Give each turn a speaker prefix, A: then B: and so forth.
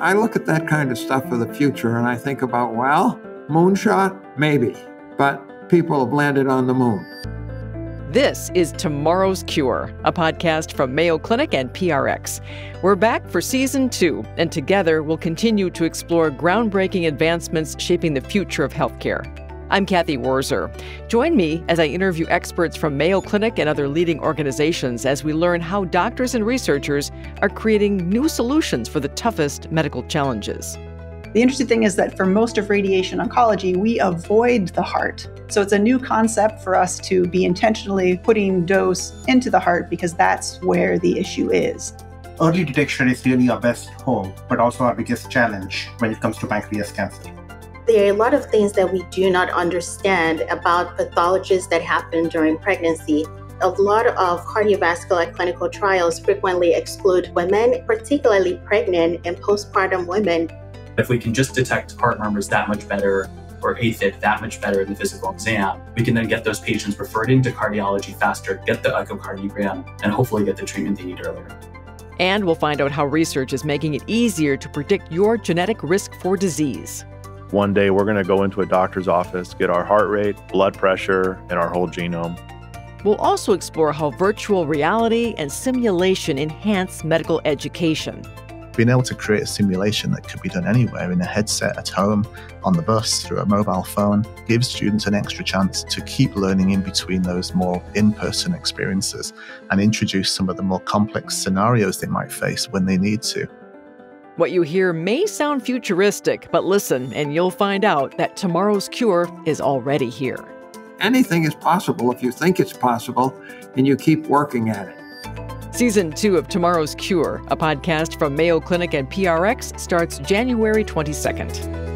A: I look at that kind of stuff for the future and I think about, well, moonshot? Maybe. But people have landed on the moon.
B: This is Tomorrow's Cure, a podcast from Mayo Clinic and PRX. We're back for season two, and together we'll continue to explore groundbreaking advancements shaping the future of healthcare. I'm Cathy Wurzer. Join me as I interview experts from Mayo Clinic and other leading organizations as we learn how doctors and researchers are creating new solutions for the toughest medical challenges.
C: The interesting thing is that for most of radiation oncology, we avoid the heart. So it's a new concept for us to be intentionally putting dose into the heart because that's where the issue is.
D: Early detection is really our best hope, but also our biggest challenge when it comes to pancreas cancer.
E: There are a lot of things that we do not understand about pathologies that happen during pregnancy a lot of cardiovascular clinical trials frequently exclude women, particularly pregnant and postpartum women,
F: if we can just detect heart murmurs that much better or AFib that much better in the physical exam, we can then get those patients referred into cardiology faster, get the echocardiogram, and hopefully get the treatment they need earlier.
B: And we'll find out how research is making it easier to predict your genetic risk for disease.
G: One day we're going to go into a doctor's office, get our heart rate, blood pressure, and our whole genome.
B: We'll also explore how virtual reality and simulation enhance medical education
H: being able to create a simulation that could be done anywhere in a headset at home, on the bus, through a mobile phone, gives students an extra chance to keep learning in between those more in person experiences and introduce some of the more complex scenarios they might face when they need to.
B: What you hear may sound futuristic, but listen and you'll find out that tomorrow's cure is already here.
A: Anything is possible if you think it's possible and you keep working at it.
B: Season two of Tomorrow's Cure, a podcast from Mayo Clinic and PRX, starts January 22nd.